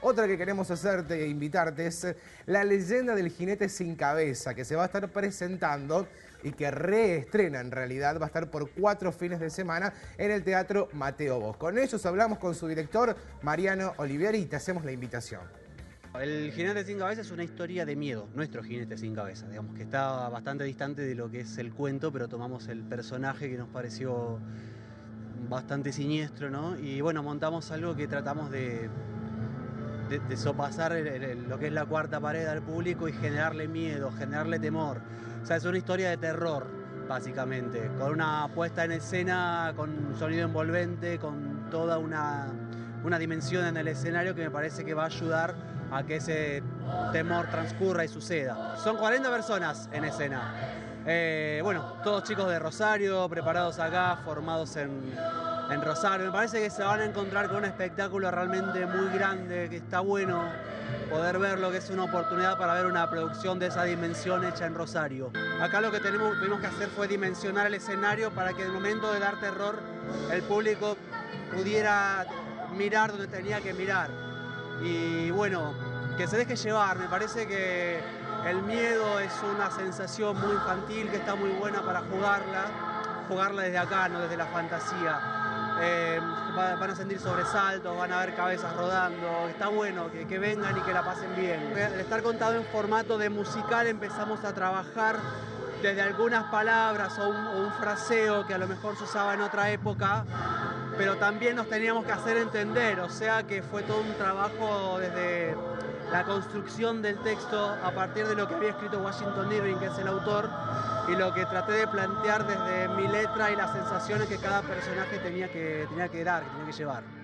Otra que queremos hacerte e invitarte es la leyenda del jinete sin cabeza, que se va a estar presentando y que reestrena en realidad, va a estar por cuatro fines de semana en el Teatro Mateo Vos. Con ellos hablamos con su director, Mariano Olivieri, y te hacemos la invitación. El jinete sin cabeza es una historia de miedo, nuestro jinete sin cabeza, digamos que está bastante distante de lo que es el cuento, pero tomamos el personaje que nos pareció bastante siniestro, ¿no? Y bueno, montamos algo que tratamos de de, sopasar lo que es la cuarta pared al público y generarle miedo, generarle temor. O sea, es una historia de terror, básicamente, con una puesta en escena, con un sonido envolvente, con toda una, una dimensión en el escenario que me parece que va a ayudar a que ese temor transcurra y suceda. Son 40 personas en escena. Eh, bueno, todos chicos de Rosario, preparados acá, formados en, en Rosario. Me parece que se van a encontrar con un espectáculo realmente muy grande, que está bueno poder verlo, que es una oportunidad para ver una producción de esa dimensión hecha en Rosario. Acá lo que tenemos, tuvimos que hacer fue dimensionar el escenario para que en el momento de dar terror el público pudiera mirar donde tenía que mirar. Y bueno, que se deje llevar, me parece que el miedo es una sensación muy infantil que está muy buena para jugarla, jugarla desde acá, no desde la fantasía. Eh, van a sentir sobresaltos, van a ver cabezas rodando, está bueno que, vengan y que la pasen bien. Al estar contado en formato de musical empezamos a trabajar desde algunas palabras o un, fraseo que a lo mejor se usaba en otra época, pero también nos teníamos que hacer entender, o sea que fue todo un trabajo desde la construcción del texto a partir de lo que había escrito Washington Irving, que es el autor, y lo que traté de plantear desde mi letra y las sensaciones que cada personaje tenía que, tenía que dar, que tenía que llevar.